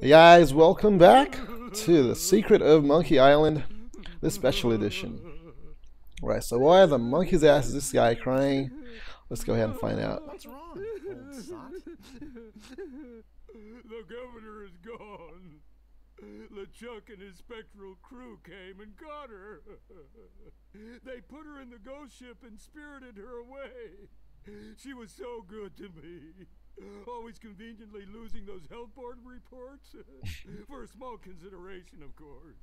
Hey guys, welcome back to the Secret of Monkey Island, the special edition. Right, so why are the monkey's ass is this guy crying? Let's go ahead and find out. What's wrong, old sot? The governor is gone. LeChuck and his spectral crew came and got her. they put her in the ghost ship and spirited her away. She was so good to me. Always conveniently losing those health board reports. For a small consideration, of course.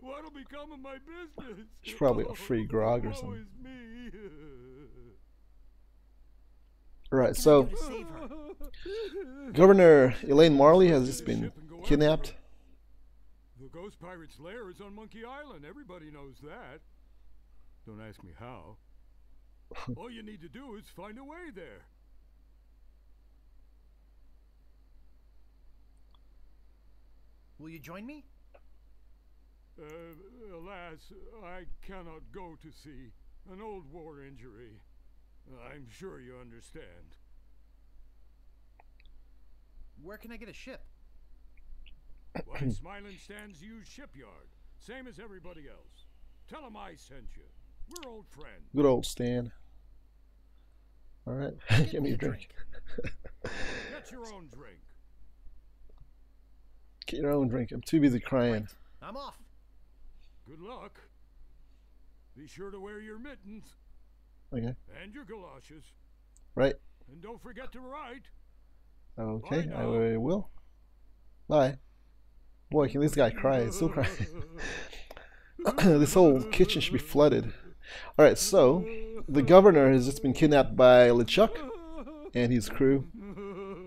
What'll become of my business? It's probably a free grog or something. me. Right, What can I so do to save her? Governor Elaine Marley has just been kidnapped. The Ghost Pirate's lair is on Monkey Island. Everybody knows that. Don't ask me how. All you need to do is find a way there. Will you join me? Uh, alas, I cannot go to sea. An old war injury. I'm sure you understand. Where can I get a ship? Why, Smiling Stands use shipyard. Same as everybody else. Tell him I sent you. We're old friends. Good old Stan. Alright, give me a drink. Get your own drink. Get your own drink. I'm too busy crying. Right, I'm off. Good luck. Be sure to wear your mittens Okay, and your galoshes. right. And don't forget to write. Okay, Bye I now. will. Bye. Boy, can this guy cry? He's still crying. this whole kitchen should be flooded. Alright, so the governor has just been kidnapped by LeChuck and his crew,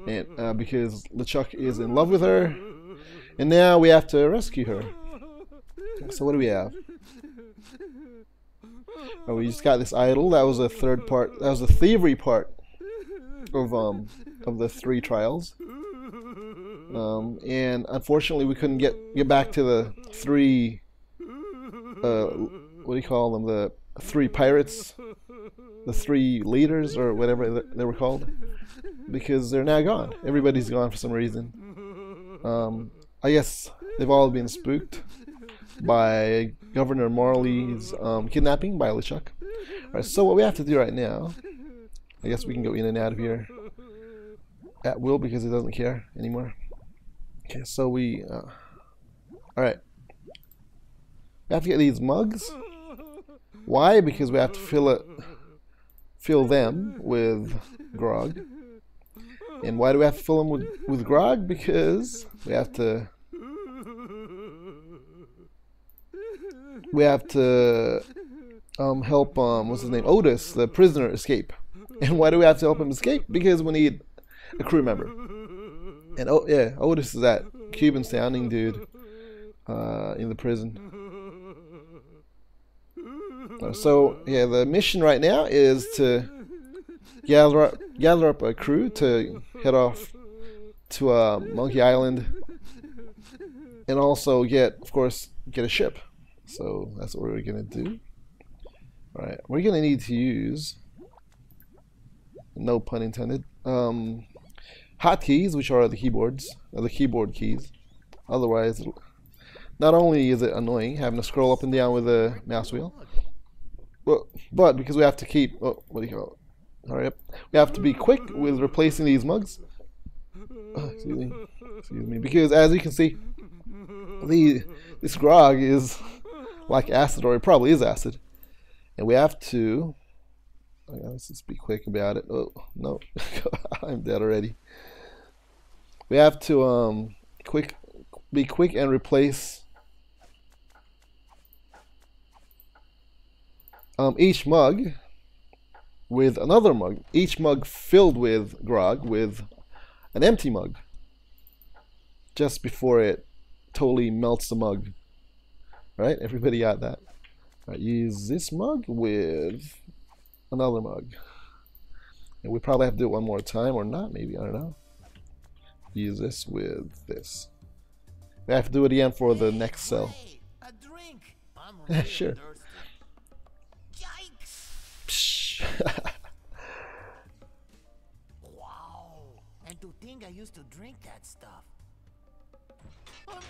and uh, because LeChuck is in love with her, and now we have to rescue her. So what do we have? Oh, we just got this idol. That was a third part. That was the thievery part of um of the three trials. Um, and unfortunately, we couldn't get get back to the three. Uh, what do you call them? The three pirates, the three leaders, or whatever they were called, because they're now gone. Everybody's gone for some reason. Um, I guess they've all been spooked by Governor Marley's um, kidnapping by LeChuck. Alright, so what we have to do right now, I guess we can go in and out of here at will because it doesn't care anymore. Okay, so we, uh, alright. We have to get these mugs. Why? Because we have to fill it, fill them with grog. And why do we have to fill them with, with grog? Because we have to we have to um, help um, what's his name Otis the prisoner escape. And why do we have to help him escape? Because we need a crew member. And oh yeah, Otis is that Cuban sounding dude uh, in the prison. Uh, So yeah, the mission right now is to gather up, gather up a crew to head off to uh, Monkey Island, and also get, of course, get a ship. So that's what we're gonna do. All right, we're gonna need to use, no pun intended, um, hotkeys, which are the keyboards, uh, the keyboard keys. Otherwise, not only is it annoying having to scroll up and down with a mouse wheel, but, but because we have to keep, oh, what do you call it? Up. We have to be quick with replacing these mugs. Oh, excuse me. Excuse me. Because as you can see, the this grog is like acid, or it probably is acid. And we have to. oh, yeah, let's just be quick about it. Oh no, I'm dead already. We have to um quick, be quick and replace um each mug with another mug. Each mug filled with grog with an empty mug. Just before it totally melts the mug. Right? Everybody got that. Right, use this mug with another mug. And we probably have to do it one more time or not, maybe, I don't know. Use this with this. We have to do it again for the next cell. Hey, a drink. I'm Yeah, really sure. think think I used to drink that stuff. I'm.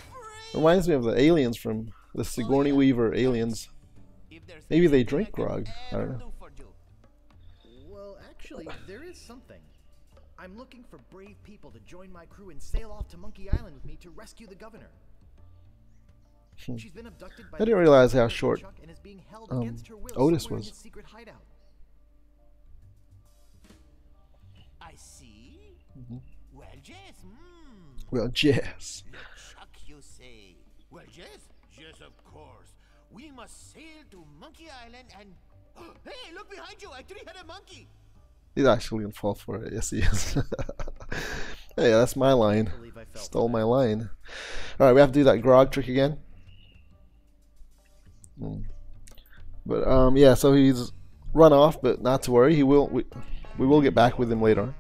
Reminds me of the aliens from the Sigourney Weaver aliens. Maybe they drink I grog. I don't know. do for you. Well, actually, there is something. I'm looking for brave people to join my crew and sail off to Monkey Island with me to rescue the governor. She's been abducted by Hmm. I didn't realize how short, Chuck and is being held um, against her will Otis somewhere in was. secret hideout. I see. Mm-hmm. Well, Jess, hmm. Well, Jess. Chuck, you say. Well, Jess? Yes, of course. We must sail to Monkey Island and. hey, look behind you! A three-headed monkey! He's actually gonna fall for it. Yes, he is. hey, that's my line. believe I fell Stole my line. All right, we have to do that grog trick again. Hmm. But um, yeah. So he's run off, but not to worry. He will. We, we will get back with him later on.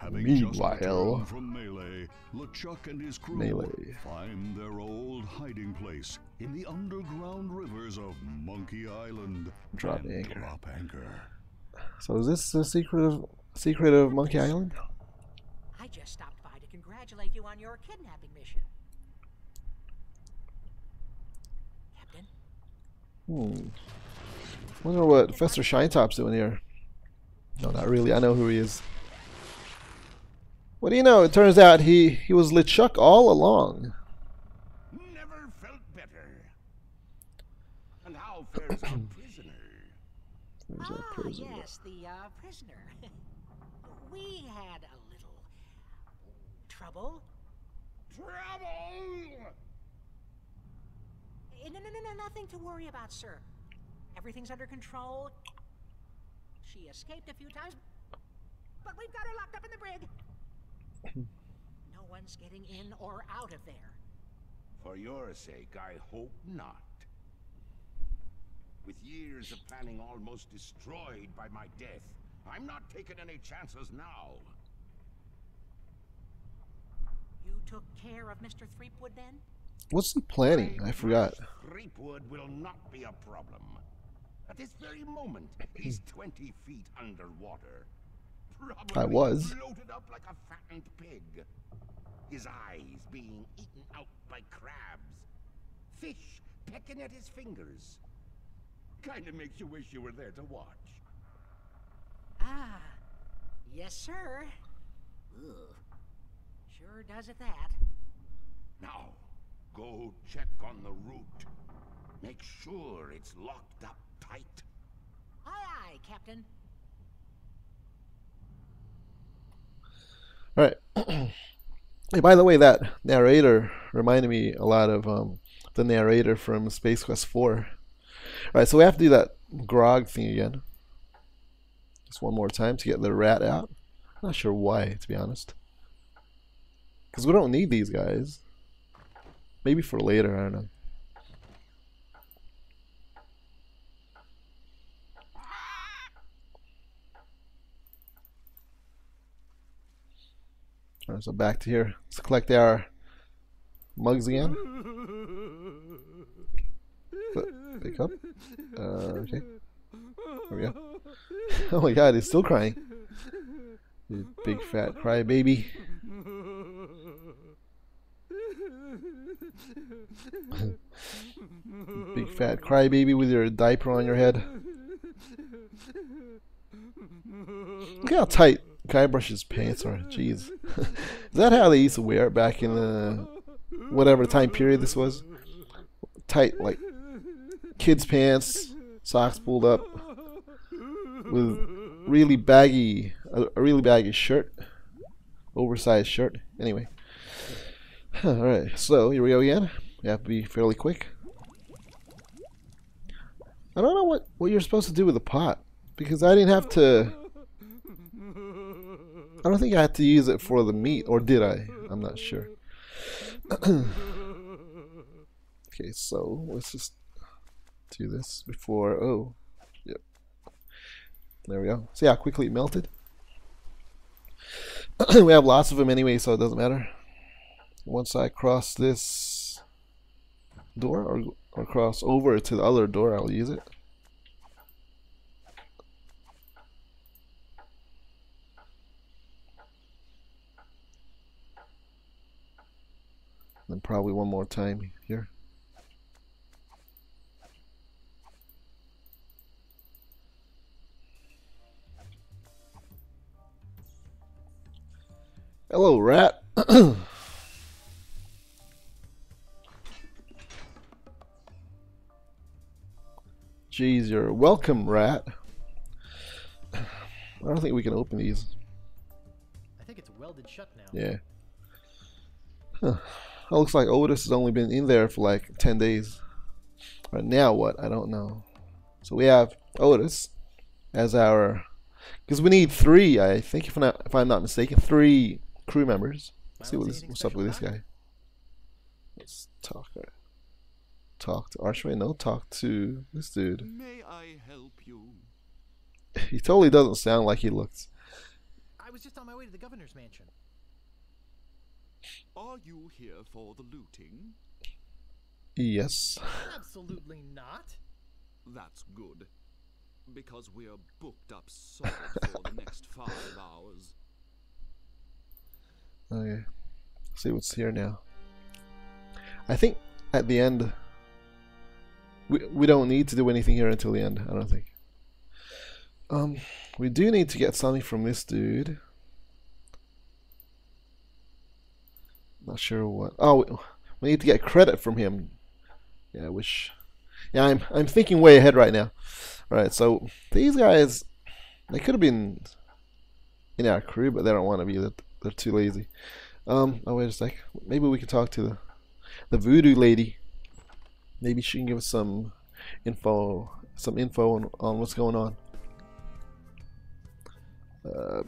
Having Meanwhile- just from Melee, LeChuck and his crew Melee. find their old hiding place in the underground rivers of Monkey Island. Drop anchor. Drop anchor. So is this the secret of secret of Monkey Island? I just stopped by to congratulate you on your kidnapping mission. Captain, Hmm. Wonder what Professor Shinetop's doing here. No, not really. I know who he is. What do you know? It turns out he he was LeChuck all along. Never felt better. And how fares our prisoner? There's that ah, prisoner. yes, the uh, prisoner. we had a little trouble. Trouble! Eh, No, no, no, no, nothing to worry about, sir. Everything's under control. She escaped a few times, but we've got her locked up in the brig. No one's getting in or out of there. For your sake, I hope not. With years of planning almost destroyed by my death, I'm not taking any chances now. You took care of Mr. Threepwood then? What's he planning? I forgot. Threepwood will not be a problem. At this very moment, he's 20 feet underwater. Probably I was. bloated up like a pig. His eyes being eaten out by crabs. Fish pecking at his fingers. Kinda makes you wish you were there to watch. Ah, yes, sir. Ugh. Sure does it that. Now, go check on the route. Make sure it's locked up tight. Aye, aye, Captain. All right. hey, by the way, that narrator reminded me a lot of um, the narrator from Space Quest 4. All right, so we have to do that grog thing again. Just one more time to get the rat out. I'm not sure why, to be honest. Because we don't need these guys. Maybe for later, I don't know. Alright, so back to here. Let's collect our mugs again. Pick up. Uh, okay. There we go. Oh my god, he's still crying. You big fat crybaby. big fat crybaby with your diaper on your head. Look how tight Guybrush's pants are. Jeez. Is that how they used to wear it back in the whatever time period this was? Tight, like kids' pants, socks pulled up, with really baggy, a, a really baggy shirt, oversized shirt. Anyway. All right, so here we go again. We have to be fairly quick. I don't know what what you're supposed to do with the pot because I didn't have to. I don't think I had to use it for the meat, or did I? I'm not sure. okay, so let's just do this before. Oh, yep. There we go. See how quickly it melted? we have lots of them anyway, so it doesn't matter. Once I cross this door or, or cross over to the other door, I'll use it. Then probably one more time here. Hello, rat. Jeez, you're welcome, rat. I don't think we can open these. I think it's welded shut now. Yeah. Huh. It looks like Otis has only been in there for like 10 days. Right now, what? I don't know. So we have Otis as our. Because we need three, I think, if I'm not, if I'm not mistaken, three crew members. Let's see what this, what's up with this guy. Let's talk. uh, Talk to Archway. No, talk to this dude. May I help you? He totally doesn't sound like he looks. I was just on my way to the governor's mansion. Are you here for the looting? Yes. Absolutely not. That's good. Because we're booked up solid for the next five hours. Okay. see what's here now. I think at the end we we don't need to do anything here until the end, I don't think. Um we do need to get something from this dude. Not sure what. Oh, we, need to get credit from him. Yeah, which Yeah, I'm I'm thinking way ahead right now. Alright, so these guys they could have been in our crew, but they don't want to be. They're, they're too lazy. Um, oh wait a sec. Maybe we can talk to the the voodoo lady. Maybe she can give us some info, some info on, on what's going on. Uh,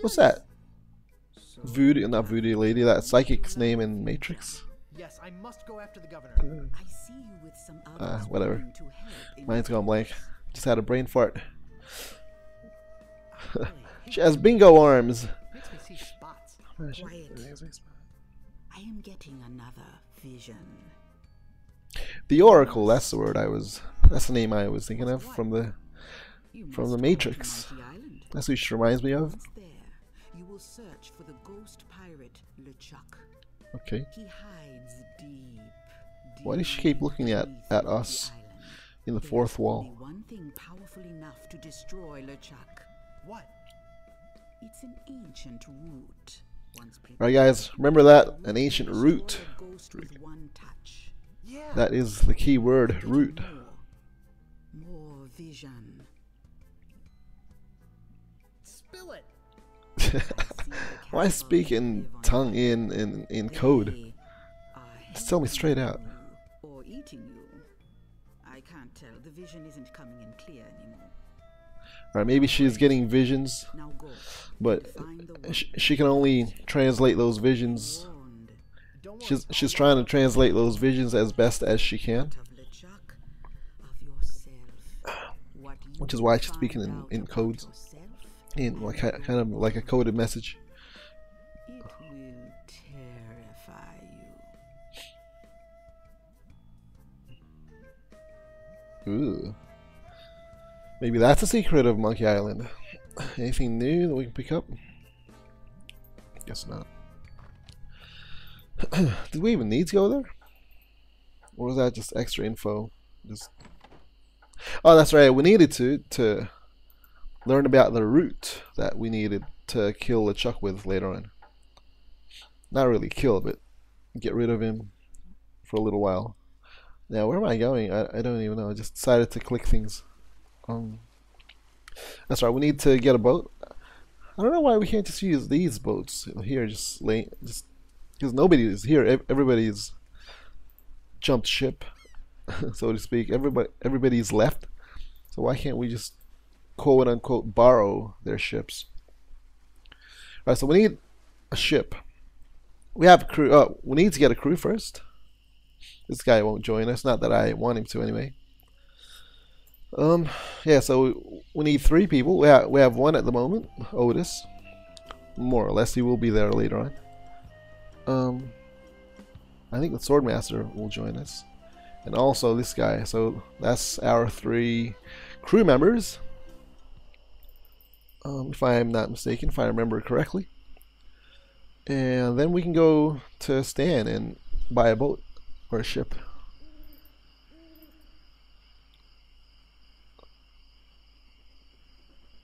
what's that? Voodoo, not voodoo lady. That psychic's name in Matrix. Yes, I must go after the governor. I see you with some Uh, others whatever. willing to help in Mine's your gone blank. Just had a brain fart. I really hate She has bingo arms. it. Makes me see spots. Quiet. I am getting another vision. The Oracle. That's the word I was. That's the name I was thinking of from the. From the Matrix. That's who she reminds me of. Once there, you will search for the ghost pirate LeChuck. Okay. He hides deep. Why does she keep looking at- at us Island. in the There fourth wall? Only one thing powerful enough to destroy LeChuck. What? It's an ancient root. Alright, guys. Remember that an ancient root. ghost with one touch. Yeah. That is the key word. Root. More, more vision. Spill it. Why speak in tongue in in in code? Just tell me straight out. Or eating you. I can't tell. The vision isn't coming in clear anymore. Alright, maybe she's getting visions, but Find the sh- she can only translate those visions. She's she's trying to translate those visions as best as she can, Which is why she's speaking in- in codes. In like kind of like a coded message. It will terrify you. Ooh. Maybe that's a secret of Monkey Island. Anything new that we can pick up? Guess not. Did we even need to go there? Or was that just extra info? Just Oh, that's right. We needed to to learn about the root that we needed to kill the Chuck with later on. Not really kill, but get rid of him for a little while. Now, where am I going? I, I don't even know. I just decided to click things. Um, that's right. We need to get a boat. I don't know why we can't just use these boats here. Just lay, just because nobody is here. Ev- Everybody's jumped ship, so to speak. Everybody, everybody's left. So why can't we just quote unquote borrow their ships? All right. So we need a ship. We have a crew. Oh, we need to get a crew first. This guy won't join us. Not that I want him to anyway. Um, yeah. So we, we need three people. We have we have one at the moment, Otis. More or less, he will be there later on. Um, I think the Swordmaster will join us, and also this guy. So that's our three crew members. Um, if I am not mistaken, if I remember correctly. And then we can go to Stan and buy a boat or a ship.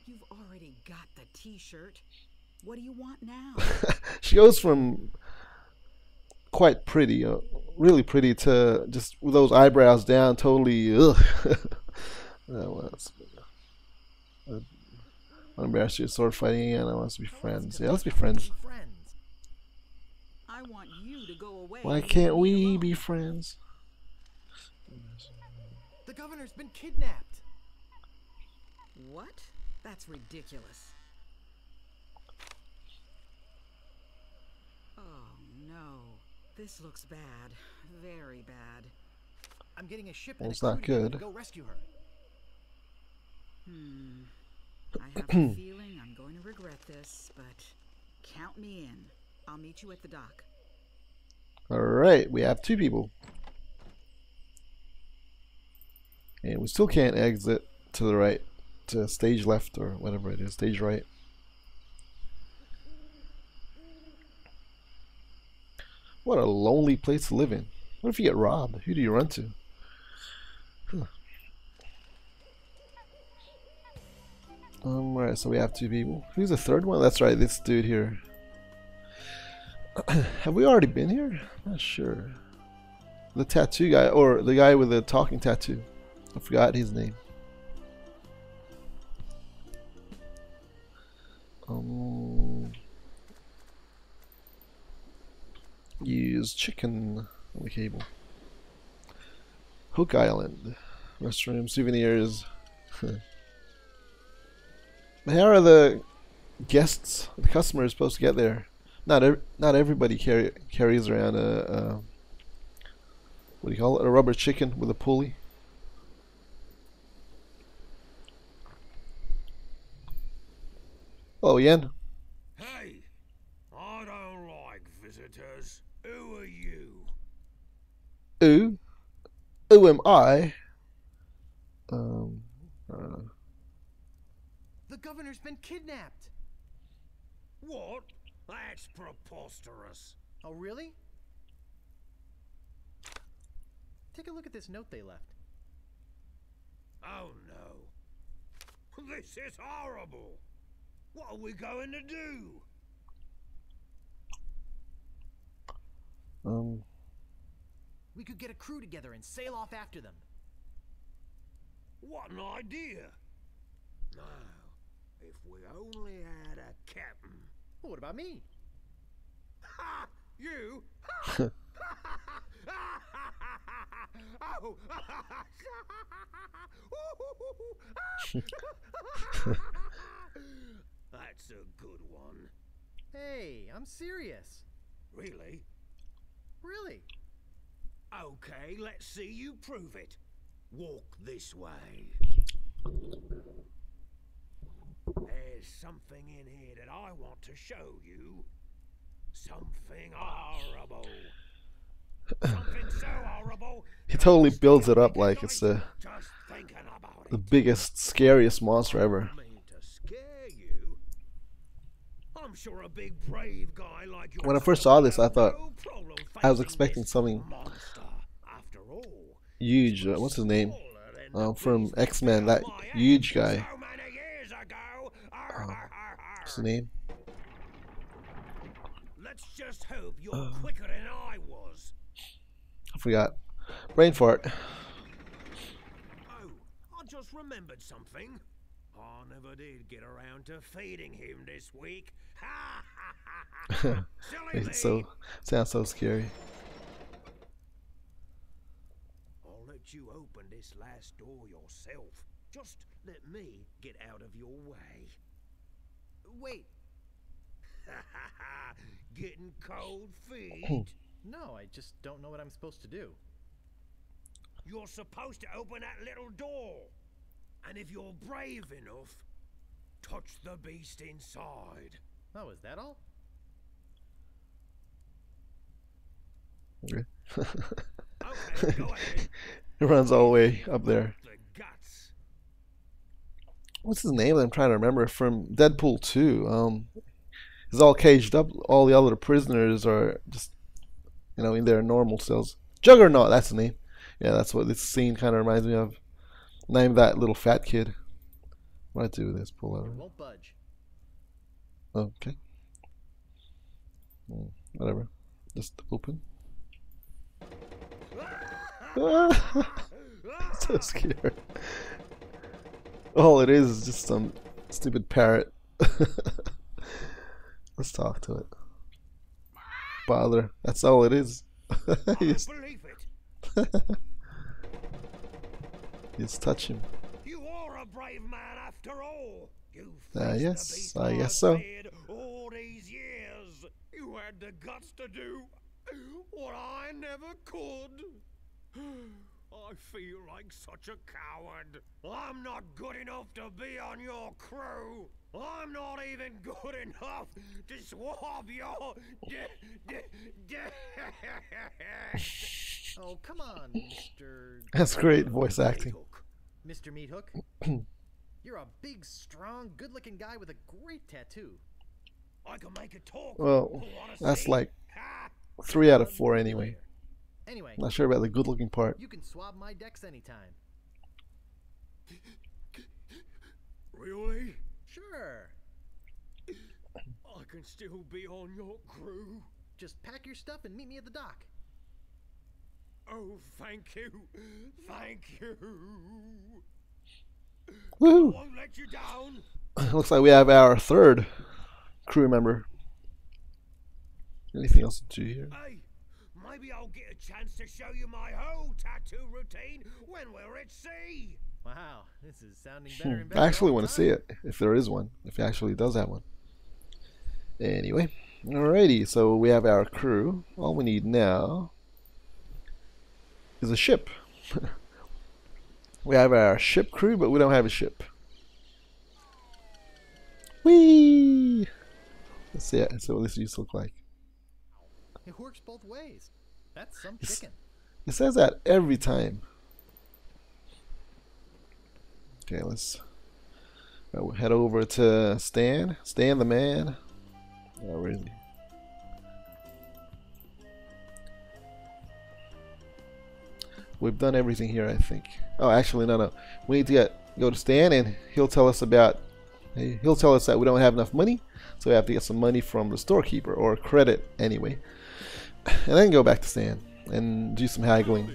You've already got the t-shirt. What do you want now? she goes from quite pretty, uh, really pretty, to just with those eyebrows down, totally. Ugh. that was. Uh, I'm embarrassed you sword fighting again. I want us to be friends. Yeah, let's be friends. Friends. I want you to go away. Why can't we be friends? The governor's been kidnapped. What? That's ridiculous. Oh no. This looks bad. Very bad. I'm getting a ship Well, and it's a not good. to go rescue her. Hmm. I have a feeling I'm going to regret this, but count me in. I'll meet you at the dock. Alright, we have two people. And we still can't exit to the right, to stage left or whatever it is, stage right. What a lonely place to live in. What if you get robbed? Who do you run to? Huh. Um, alright, so we have two people. Who's the third one? That's right, this dude here. Have we already been here? Not sure. The tattoo guy, or the guy with the talking tattoo. I forgot his name. Um, use chicken on the cable. Hook Island, restroom, souvenirs. How are the guests, the customers, supposed to get there? Not ev- not everybody carry carries around a, a what do you call it? A rubber chicken with a pulley. Oh, Yen. Hey, I don't like visitors. Who are you? Who? Who am I? Um. Governor's been kidnapped. What? That's preposterous. Oh, really? Take a look at this note they left. Oh no. This is horrible. What are we going to do? um. We could get a crew together and sail off after them. What an idea. Now, if we only had a captain. Well, what about me? Ha! You? Ha! oh. That's a good one. Hey, I'm serious. Really? Really? Okay, let's see you prove it. Walk this way. There's something in here that I want to show you. Something horrible. Something so horrible. He totally builds it up like it's the the biggest, scariest monster ever. I mean to scare you. I'm sure a big brave guy like When I first saw this, I thought- I was expecting something. After all, Huge. Uh, what's his name? Uh, from X-Men, that that huge guy. What's the name? Let's just hope you're Uh. quicker than I was. I forgot. Brain fart. Oh, I just remembered something. I never did get around to feeding him this week. Ha ha ha ha! ha. Silly me. It's so sounds so scary. I'll let you open this last door yourself. Just let me get out of your way. Wait, Getting cold feet. no, I just don't know what I'm supposed to do. You're supposed to open that little door. And if you're brave enough, touch the beast inside. Oh, is that all? Okay. Okay, go ahead. It runs all the way up there. What's his name? I'm trying to remember from Deadpool 2. Um, he's all caged up. All the other prisoners are just, you know, in their normal cells. Juggernaut, that's the name. Yeah, that's what this scene kind of reminds me of. Name that little fat kid. What do I do with this? Pull out. Won't budge. Okay. Hmm, Whatever. Just open. so scared. All it is is just some stupid parrot. Let's talk to it. Bother. That's all it is. just, Believe it. just touch him. You are a brave man after all. Uh, yes, I guess so. All these years, you had the guts to do what I never could. I feel like such a coward. I'm not good enough to be on your crew. I'm not even good enough to swab your. D- d- d- Oh, come on, Mr. That's great voice acting. Mr. Meat Hook. You're a big, strong, good-looking guy with a great tattoo. I can make it talk. Well, Wanna that's see? like Ha! three out of four anyway. Anyway, Not sure about the good looking part. you can swab my decks anytime. Really? Sure. I can still be on your crew. Just pack your stuff and meet me at the dock. Oh, thank you. Thank you. Woo! Won't let you down. Looks like we have our third crew member. Anything else to do here? Hey, maybe I'll get a chance to show you my whole tattoo routine when we're at sea. Wow, this is sounding better and better. Hmm. I actually want to see it, if there is one, if he actually does have one. Anyway, alrighty, so we have our crew. All we need now is a ship. we have our ship crew, but we don't have a ship. Whee! Let's see, let's see what this used to look like. It works both ways. That's some It's- chicken. It says that every time. Okay, let's uh, we'll head over to Stan. Stan the man. Oh, where is he? We've done everything here, I think. Oh, actually, no, no. We need to get go to Stan, and he'll tell us about. He'll tell us that we don't have enough money, so we have to get some money from the storekeeper or credit anyway, and then go back to Stan and do some haggling.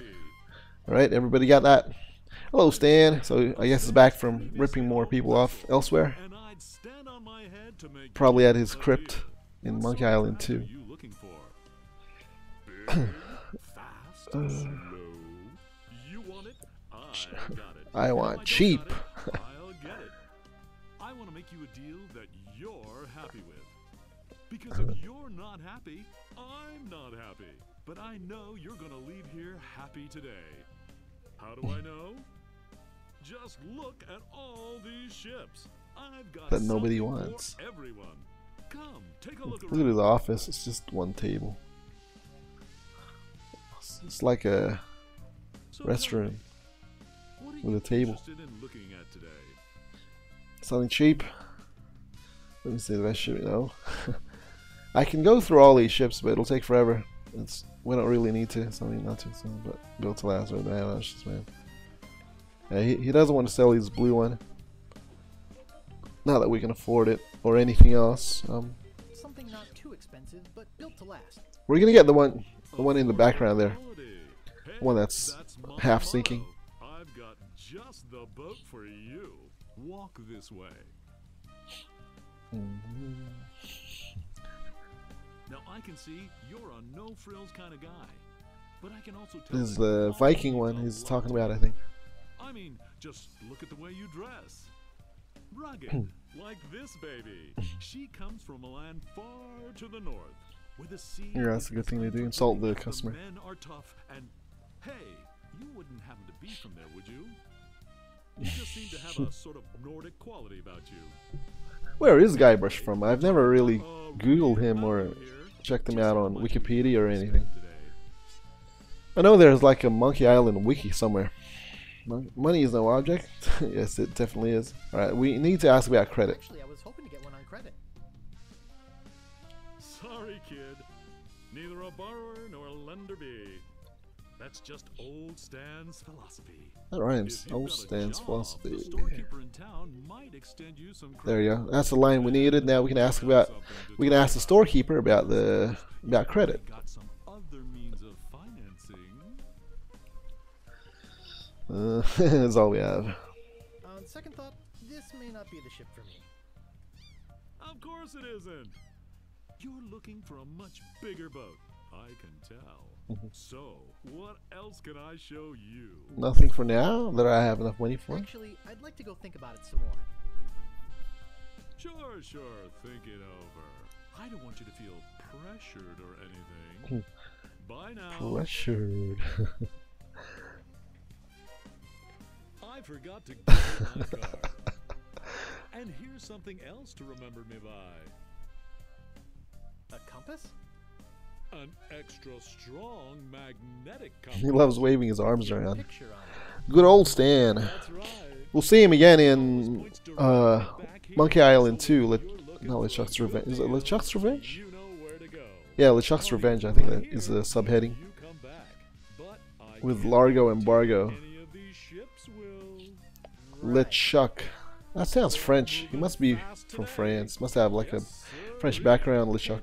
All right, everybody got that? Hello, Stan. So I guess he's back from ripping more people off elsewhere. And I'd stand on my head to make Probably at his crypt in Monkey Island too. Are you looking for? But I know you're gonna leave here happy today. How do I know? Just look at all these ships. I've got That nobody wants. Everyone, come take a look Look at his office. It's just one table. It's- like a So restroom. with a table. in looking at today? Something cheap. Let me see if I should know. I can go through all these ships, but it'll take forever. It's we don't really need to. Something not to, so, but built to last. Right now, that's just man. Yeah, he, he doesn't want to sell his blue one. Not that we can afford it or anything else. Um, Something not too expensive, but built to last. we're gonna get the one, the one in the background there. Affordability. Hey, One that's my half motto. sinking. I've got just the boat for you. Walk this way. Now I can see you're a no frills kind of guy, but I can also tell This is the Viking one he's talking about, I think. I mean, just look at the way you dress. Rugged, like this baby. She comes from a land far to the north, where the sea. Yeah, that's a good thing to do, insult the customer. men are tough, and hey, you wouldn't happen to be from there, would you? You just seem to have a sort of Nordic quality about you. Where is Guybrush from? I've never really Googled him or you here. checked him Just out on Wikipedia or anything. I know there's like a Monkey Island wiki somewhere. Money is no object. yes, it definitely is. All right, we need to ask about credit. Actually, I was hoping to get one on credit. Sorry, kid. Neither a borrower nor a lender be. That's just old Stan's philosophy. That rhymes. Old Stan's job, philosophy. The in town might extend you some There you go. That's the line we needed. Now we can ask about. We can ask the storekeeper about the about credit. Got some other means of financing. Uh, that's all we have. On second thought, this may not be the ship for me. Of course it isn't. You're looking for a much bigger boat. I can tell. Mm-hmm. so, what else can I show you? Nothing for now that I have enough money for. Actually, I'd like to go think about it some more. Sure, sure. Think it over. I don't want you to feel pressured or anything. Bye now. Pressured. I forgot to give you my card. And here's something else to remember me by. A compass? An extra strong magnetic compass. he loves waving his arms around. Picture on it. Good old Stan. We'll see him again in uh, Monkey Island 2. Le- no, LeChuck's Revenge. Is it LeChuck's Revenge? You know where to go. Yeah, LeChuck's Revenge, I think that is the subheading. You come back. But I With Largo and guarantee Bargo. Any of these ships will. LeChuck. That sounds French. He must be from France. Must have like a French background, LeChuck.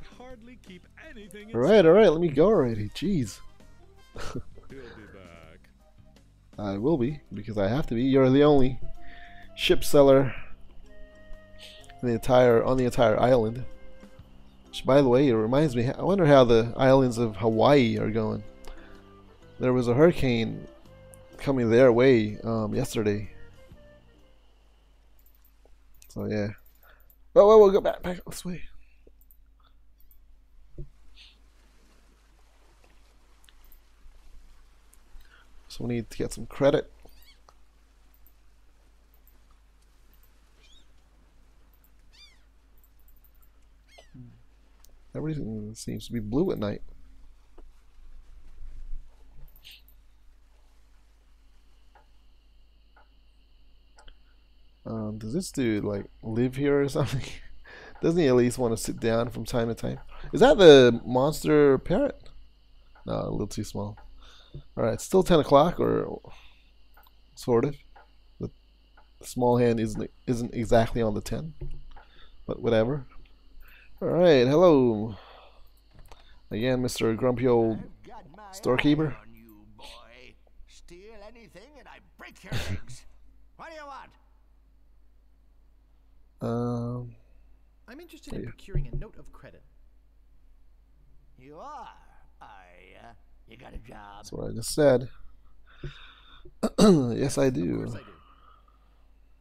Alright, alright, let me go already. Jeez. He'll be back. I will be, because I have to be. You're the only ship seller in the entire on the entire island. Which, by the way, it reminds me. I wonder how the islands of Hawaii are going. There was a hurricane coming their way um, yesterday. So yeah. Oh, well, we'll go back back this way. So we need to get some credit. Everything seems to be blue at night. Um, does this dude like live here or something? Doesn't he at least want to sit down from time to time? Is that the monster parrot? No, a little too small. All right, still ten o'clock or sort of. The small hand isn't isn't exactly on the ten, but whatever. All right, hello again, Mister Grumpy Old Storekeeper? you, boy. Steal anything and I break your legs. What do you want? Um, I'm interested in Yeah. procuring a note of credit. You are, are ya? You got a job? that's what I just said. yes, I do.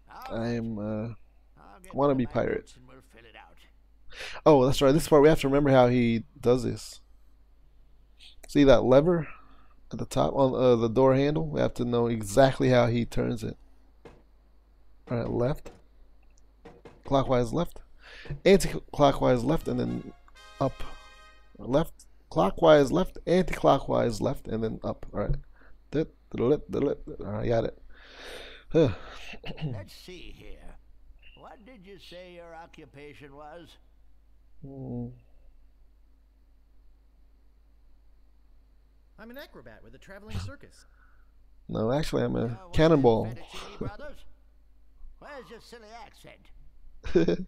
I. I'm Uh, wannabe one of my pirate. we'll fill it out. oh, that's right. This part we have to remember how he does this. See that lever at the top on uh, the door handle? We have to know exactly how he turns it. All right, left, clockwise left, anti-clockwise left, and then up. Left, clockwise left, anti-clockwise left, and then up. All right. All right, got it. Let's see here. What did you say your occupation was? Hmm. I'm an acrobat with a traveling circus. No, actually, I'm Uh, a one of them cannonball. Where's your silly accent?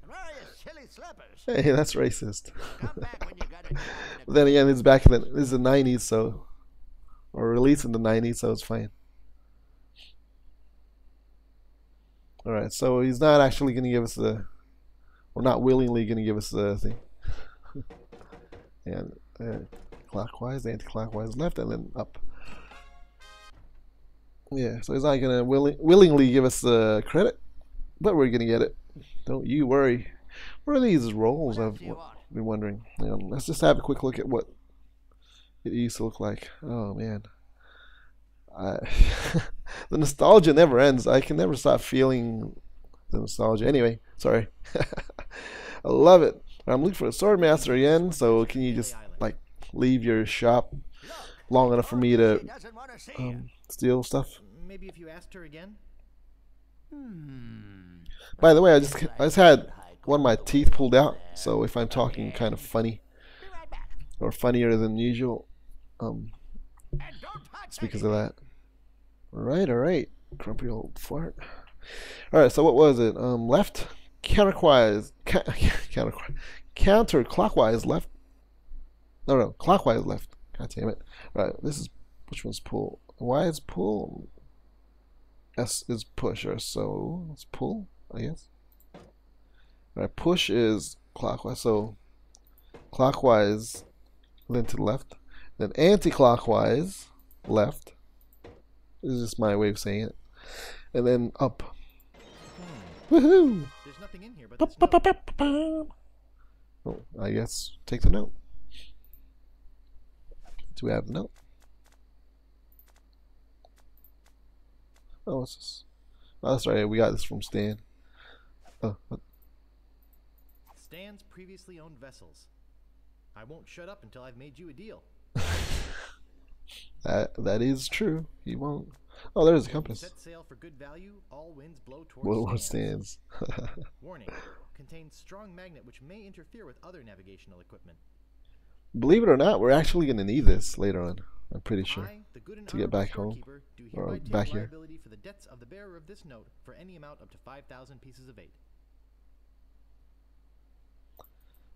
hey, that's racist. Come back when you got a job in But then again, it's back in the this is the '90s, so or released in the '90s, so it's fine. All right, so he's not actually going to give us the, or not willingly going to give us the thing. and uh, clockwise, anti-clockwise, left, and then up. Yeah, so he's not going to willing, willingly give us the credit, but we're going to get it. Don't you worry. What are these rolls? I've else do you want? been wondering. Let's just have a quick look at what it used to look like. Oh man, I, the nostalgia never ends. I can never stop feeling the nostalgia. Anyway, sorry. I love it. I'm looking for a sword master again. So can you just like leave your shop long enough for me to He doesn't want to see um, steal stuff? maybe if you asked her again? By the way, I just I just had one of my teeth pulled out, so if I'm talking kind of funny or funnier than usual, um, it's because of that. All right, all right, grumpy old fart. All right, so what was it? Um, left, counterclockwise, ca- counterclockwise, counterclockwise left. No, no, clockwise left. God damn it! All right, this is which one's pull? Why is pull? S is push, or so. Let's pull, I guess. Alright, push is clockwise, so clockwise, then to the left. Then anti-clockwise, left. This is just my way of saying it. And then up. Woohoo! There's nothing in here but Ba- ba- ba- Oh, I guess take the note. Do we have the note? Oh, what's this? Oh, that's right. We got this from Stan. Oh, what? Stan's previously owned vessels. I won't shut up until I've made you a deal. that that is true. He won't. Oh, there's a compass. Set sail for good value, all winds blow towards What Stan's. stands? Warning. Contains strong magnet which may interfere with other navigational equipment. Believe it or not, we're actually going to need this later on. I'm pretty sure. I, the good and to get back home, or back here. Debts of the bearer of this note for any amount up to 5,000 pieces of eight.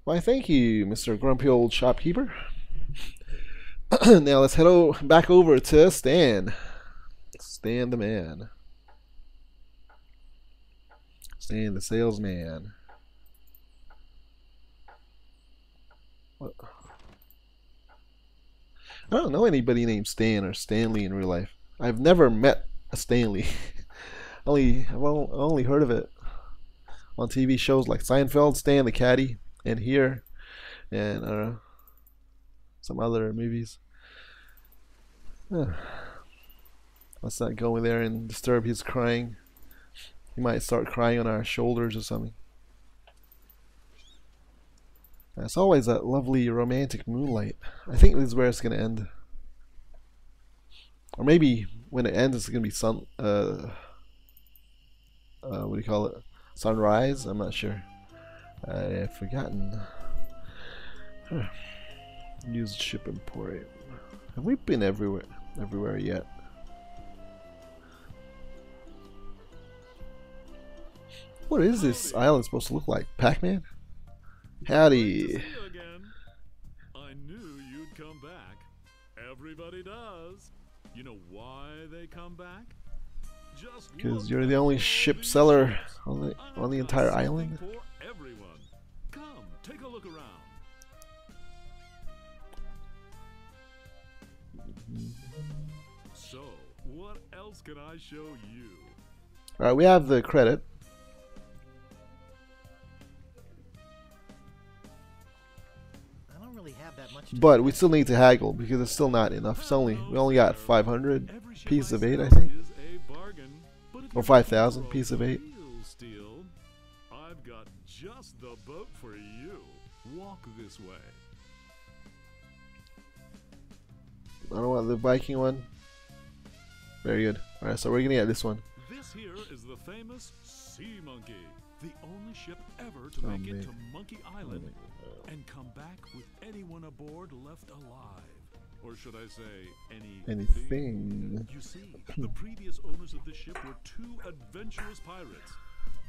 Why, thank you, Mr. Grumpy Old Shopkeeper. now let's head o- back over to Stan. Stan the man. Stan the salesman. What? I don't know anybody named Stan or Stanley in real life. I've never met a Stanley. only I've only heard of it on TV shows like Seinfeld, Stan the Caddy, and here, and uh, some other movies. Let's not go in there and disturb his crying. He might start crying on our shoulders or something. It's always that lovely romantic moonlight. I think this is where it's gonna end. Or maybe when it ends, it's gonna be sun. Uh, uh, what do you call it? Sunrise? I'm not sure. I've forgotten. Huh. Used ship emporium. Have we been everywhere? Everywhere yet? What is this island supposed to look like? Pac-Man? Howdy. see you again. I knew you'd come back. Everybody does. You know why they come back? Just Because you're the only ship seller on the on the entire island. For everyone. Come, take a look around. So, what else can I show you? All right, we have the credit. Really have that much But we still need to haggle because it's still not enough. It's only we only got 500 Every ship pieces of eight, I think. bargain, Or 5,000 looking for a piece of eight. real I've got just the boat for you. Walk this way. I don't want the Viking one. Very good. All right, so we're gonna get this one. This here is the famous Sea Monkey, the only ship ever to Oh, make it oh, to Monkey Island and come back with anyone aboard left alive. Or should I say, any Anything. You see, the previous owners of this ship were two adventurous pirates.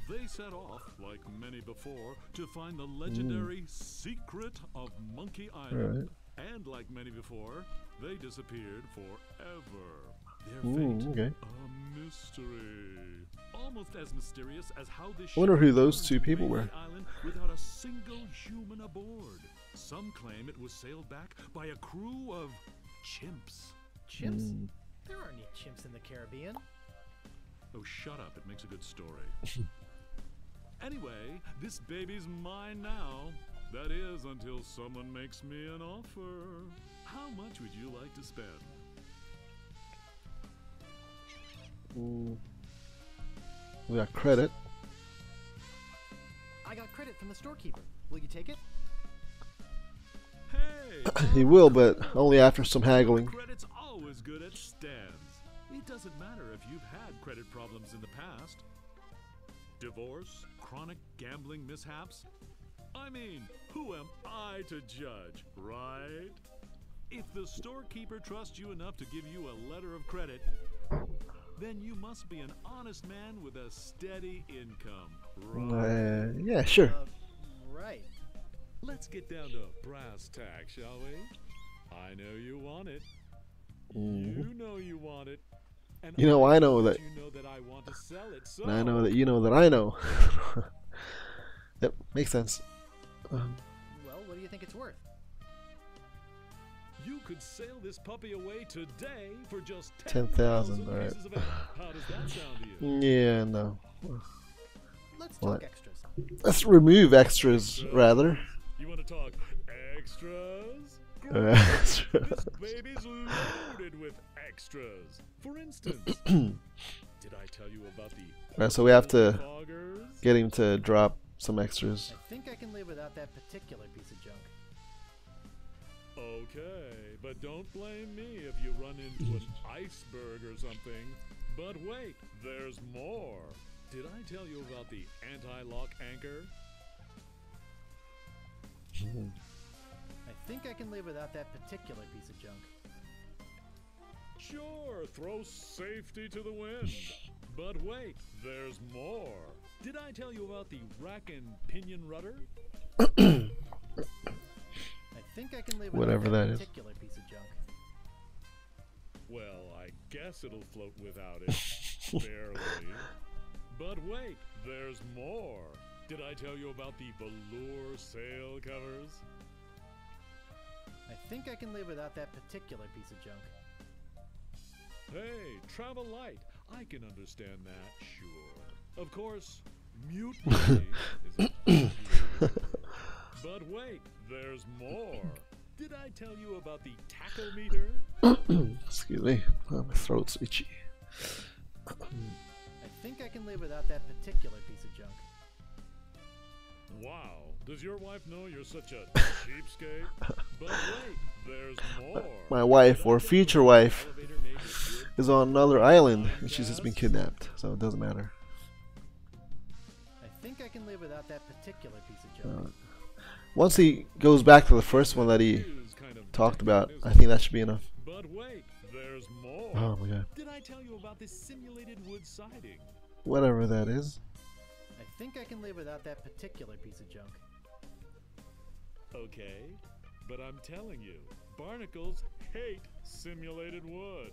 They set off, like many before, to find the legendary hmm. secret of Monkey Island. And like many before, they disappeared forever. Their Ooh, fate, okay. a mystery. Almost as mysterious as how this I wonder who those two people were. Without a single human aboard. Some claim it was sailed back by a crew of chimps. Chimps? Mm. There aren't any chimps in the Caribbean. Oh, shut up. It makes a good story. anyway, this baby's mine now. That is, until someone makes me an offer. How much would you like to spend? Mm. We got credit. I got credit from the storekeeper. Will you take it? Hey! he will, but only after some haggling. Credit's always good at Stan's. It doesn't matter if you've had credit problems in the past. Divorce, chronic gambling mishaps. I mean, who am I to judge, right? If the storekeeper trusts you enough to give you a letter of credit, then you must be an honest man with a steady income, right? Uh, yeah, sure. Uh, right. Let's get down to brass tacks, shall we? I know you want it. Mhm. You know you want it. And You know I know that- You know that I want to sell it. So And I know that you know that I know. yep, makes sense. Um, Well, what do you think it's worth? You could sail this puppy away today for just 10,000, 10,000 alright. pieces of egg. How does that sound to you? yeah, no. Let's What? talk extras. Let's remove extras, rather. You want to talk extras? Uh, This baby's loaded with extras. For instance, did I tell you about the Right, so we have to get him to drop some extras. I think I can live without that particular piece of junk. Okay, but don't blame me if you run into an iceberg or something. But wait, there's more. Did I tell you about the anti-lock anchor? Hmm. I think I can live without that particular piece of junk. Sure, throw safety to the wind. But wait, there's more. Did I tell you about the rack and pinion rudder? I think I can live Whatever without that that is. particular piece of junk. Well, I guess it'll float without it. Barely. But wait, there's more. Did I tell you about the velour sail covers? I think I can live without that particular piece of junk. Hey, travel light. I can understand that, sure. Of course, mutiny is a But wait, there's more. Did I tell you about the tachometer? Excuse me. Oh, my throat's itchy. I think I can live without that particular piece of junk. Wow, does your wife know you're such a cheapskate? But wait, there's more. My wife, or Did I tell you future wife, elevator made with wood? is on another island, and she's just been kidnapped, so it doesn't matter. I think I can live without that particular piece of Uh, junk. Once he goes back to the first one that he Is kind of talked about, I think that should be enough. But wait, there's more. Oh my god. Did I tell you about this simulated wood siding? Whatever that is. I think I can live without that particular piece of junk. Okay, but I'm telling you, barnacles hate simulated wood.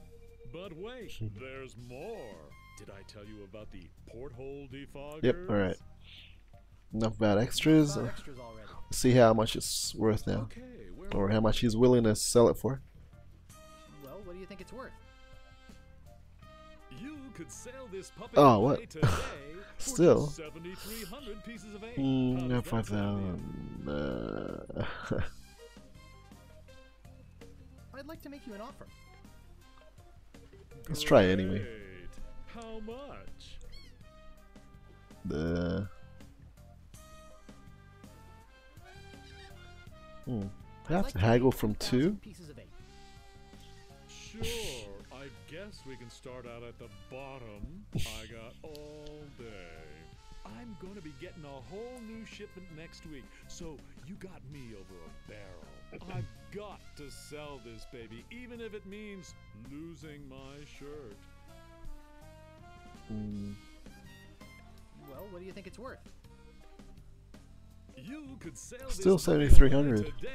But wait, there's more. Did I tell you about the porthole defoggers? Yep, alright. Enough bad extras. Uh, extras already. let's see how much it's worth now. Okay, Or how much he's willing to sell it for. Well, what do you think it's worth? You could sell this puppy Oh, what? Still. pieces of. Mm, How no, does that sound to you? 5,000. Uh, I'd like to make you an offer. let's try it anyway. How much? The. Hmm. I have like to haggle from two? Pieces of eight. Sure, I guess we can start out at the bottom. I got all day. I'm going to be getting a whole new shipment next week, so you got me over a barrel. I've got to sell this baby, even if it means losing my shirt. Mm, Well, what do you think it's worth? You could sell Still 7,300. today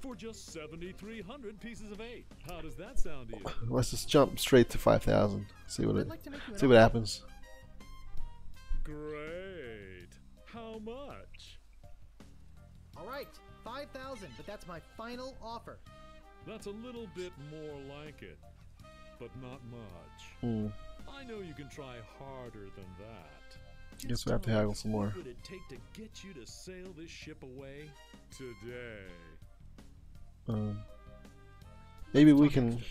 for just 7,300 pieces of eight. How does that sound to you? let's just jump straight to 5,000. See what it. like to make you an See what happens. Great. How much? All right, 5,000, but that's my final offer. That's a little bit more like it, but not much. Hmm. I know you can try harder than that. Guess we have to haggle some more. What would it take to get you to sail this ship away today? Um, maybe we can.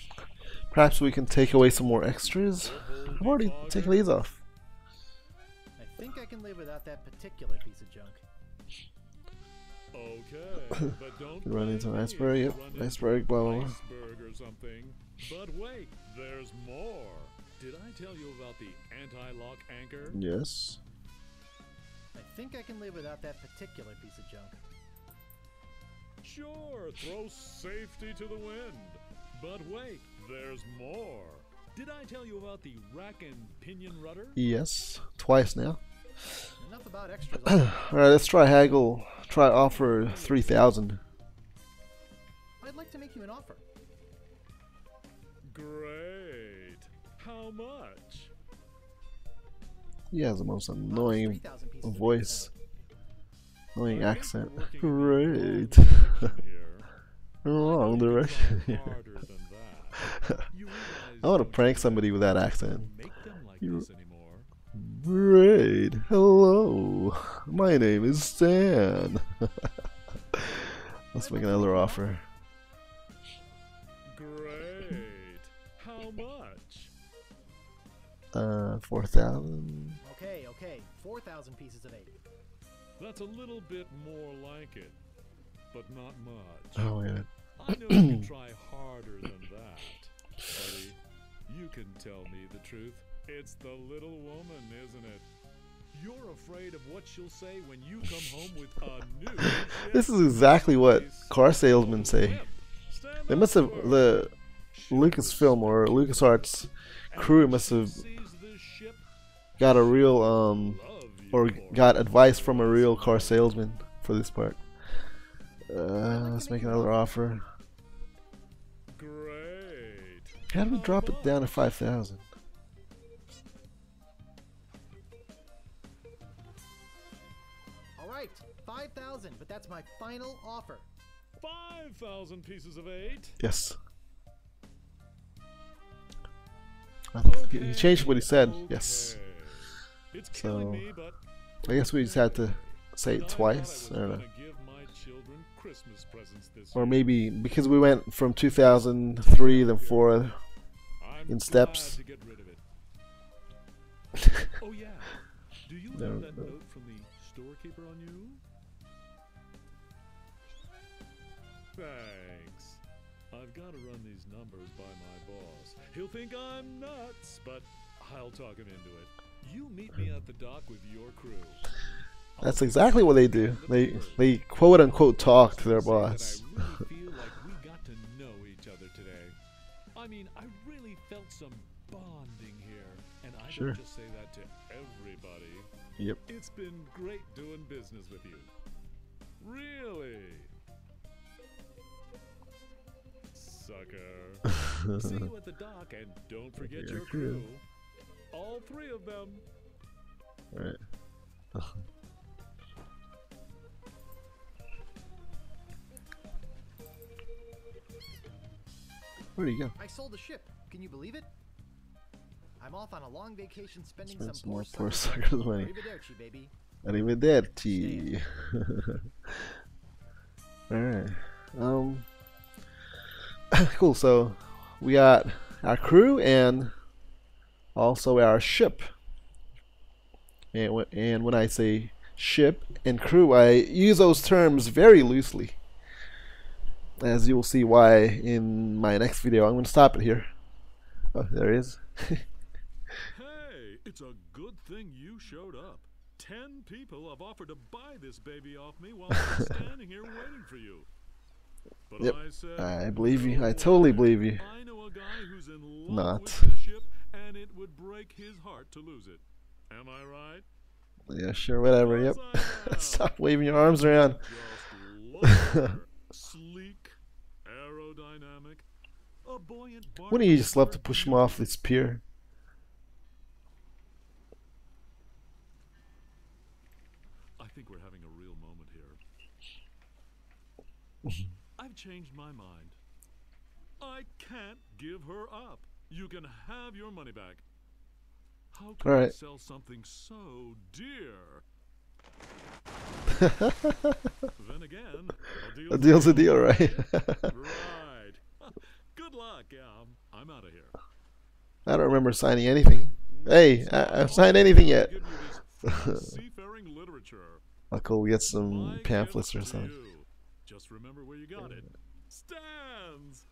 Perhaps we can take away some more extras. I've already taken these off. I think I can live without that particular piece of junk. Okay, but don't run into an iceberg, you yep, iceberg, blah, blah, blah. Iceberg or something. But wait, there's more. Did I tell you about the anti-lock anchor? Yes. I think I can live without that particular piece of junk. Sure, throw safety to the wind. But wait, there's more. Did I tell you about the rack and pinion rudder? Yes. Twice now. Enough about extras. Alright, let's try haggle. Try offer 3,000. I'd like to make you an offer. Great. How much? He has the most annoying 3,000 pieces of voice. Annoying accent. working in the Great. wrong direction here. I know you can try direction. harder than that. You realize I want to prank somebody with that accent. can't Make them like You- this anymore. Great. Hello. My name is Stan. Let's make another offer. Great. How much? Uh, 4,000. Okay, okay. 4,000 pieces of eight. That's a little bit more like it, but not much. Oh, yeah. I know you can try harder than that, buddy. You can tell me the truth. It's the little woman, isn't it? You're afraid of what she'll say when you come home with a new. This is exactly what car salesmen say. They must have, the She Lucasfilm or LucasArts and crew must have sees this ship, got a real, um, love you or got advice from a real car salesman for this part. Uh, let's make another offer. Great. How do we drop it down to 5,000? All right, 5,000, but that's my final offer. Five thousand pieces of eight. Yes. I think he changed what he said. Yes. It's killing So, me, but I guess we just had to say it but I thought twice. I I don't know. give my children Christmas presents this Or maybe because we went from 2003 then 4. I'm in steps. to get rid of it. oh yeah. Do you No, have that no. note from the storekeeper on you? Thanks. I've got to run these numbers by my boss. He'll think I'm nuts, but I'll talk him into it. You meet me at the dock with your crew. That's exactly what they do. They they quote unquote talk to their boss. I really feel like we got to know each other today. I mean, I really felt some bonding here, and I Sure. just say that to everybody. Yep. It's been great doing business with you. Really. Sucker. See you at the dock, and don't forget Your your crew. crew. All three of them. Alright. Where do you go? I sold the ship. Can you believe it? I'm off on a long vacation spending Spend some some more poor poor sucker's sucker's money. Arrivederci, baby. Arrivederci. Alright. Um. cool. So we got our crew and also our ship. And when, and when I say ship and crew, I use those terms very loosely. As you will see why in my next video. I'm going to stop it here. Oh, there he is. Hey, it's a good thing you showed up. Ten people have offered to buy this baby off me while I'm standing here waiting for you. But Yep, I said, I believe you. I totally believe you. I know a guy who's in love Not. with this ship, and it would break his heart to lose it. Am I right? yeah, sure, whatever. Yep. Course I am. Stop waving your arms around. Sleek, aerodynamic, a buoyant Wouldn't you just love to push him off this pier? I think we're having a real moment here. I've changed my mind. I can't give her up. You can have your money back. How can I Alright. sell something so dear? then again, a deal's A deal's a deal, right? right. Good luck. Yeah, I'm, out of here. I don't remember signing anything. Hey, I, I haven't signed anything yet. Give you this free seafaring literature. I'll go get some pamphlets or something. You. Just remember where you got it. Stan's.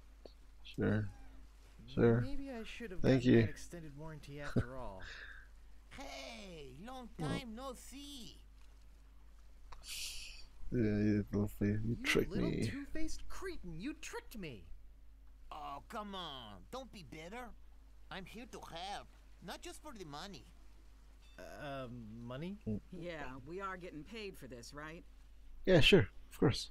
Sure. Sure. Maybe I should have Thank you. extended warranty after all. Hey, long time no see. Yeah, you, little face, you you tricked little me. two-faced cretin, you tricked me. Oh, come on. Don't be bitter. I'm here to help, not just for the money. Um, money? Yeah, we are getting paid for this, right? Yeah, sure, of course.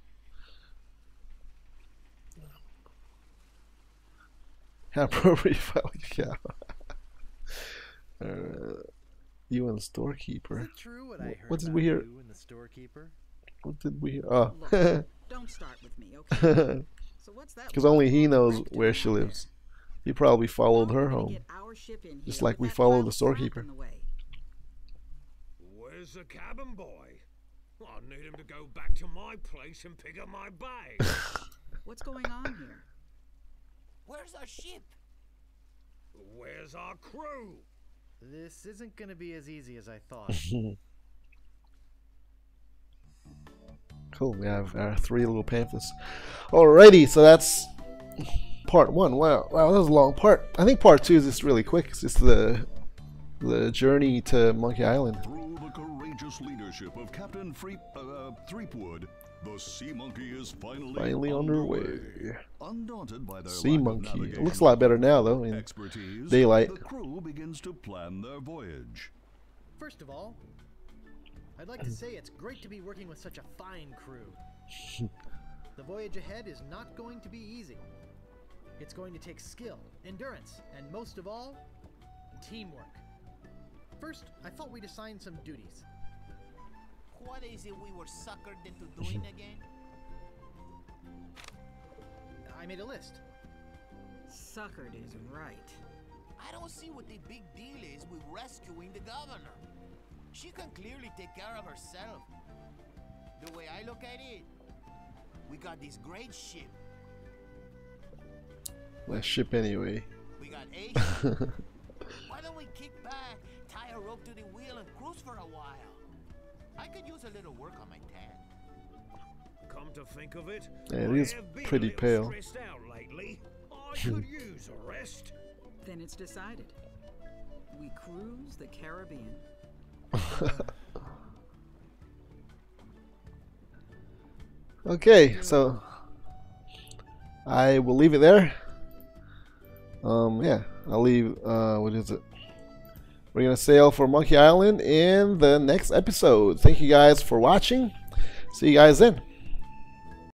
Appropriate if I like uh, you and the Is storekeeper. it true what I heard what did about we hear? you and the storekeeper? What did we? Oh, Look, don't start with me, okay? So what's that? because only he knows where she out there? lives. He probably followed How are we her home. get our ship in just like we that followed the storekeeper. the? Where's the cabin boy? I need him to go back to my place and pick up my bag. What's going on here? Where's our ship? Where's our crew? This isn't gonna be as easy as I thought. Cool. We have our three little panthers. Alrighty, so that's part one. Wow, wow, that was a long part. I think part two is just really quick. It's just the the journey to Monkey Island. Through the courageous leadership of Captain Freep, uh, Threepwood, the Sea Monkey is finally, Finally underway. Undaunted by their Sea Monkey. It looks a lot better now, though. In expertise, daylight. the crew begins to plan their voyage. First of all, I'd like to say it's great to be working with such a fine crew. the voyage ahead is not going to be easy. It's going to take skill, endurance, and most of all, teamwork. First, I thought we'd assign some duties. What is it we were suckered into doing again? I made a list. Suckered is right. I don't see what the big deal is with rescuing the governor. She can clearly take care of herself. The way I look at it, we got this great ship. Last ship anyway. We got a ship. Why don't we kick back, tie a rope to the wheel, and cruise for a while? I could use a little work on my tan. Come to think of it, Yeah, it I is pretty pale. out lately. I could use a rest. Then it's decided. We cruise the Caribbean. Okay, so I will leave it there. Um, yeah, I'll leave. Uh, what is it? We're gonna sail for Monkey Island in the next episode. Thank you guys for watching. See you guys then.